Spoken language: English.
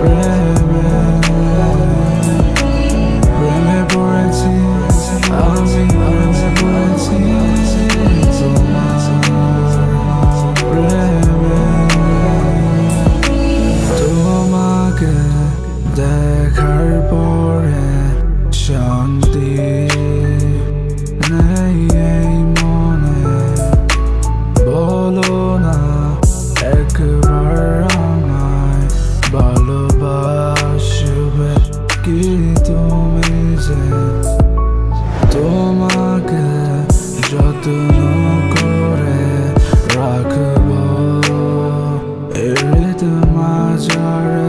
regret. stars are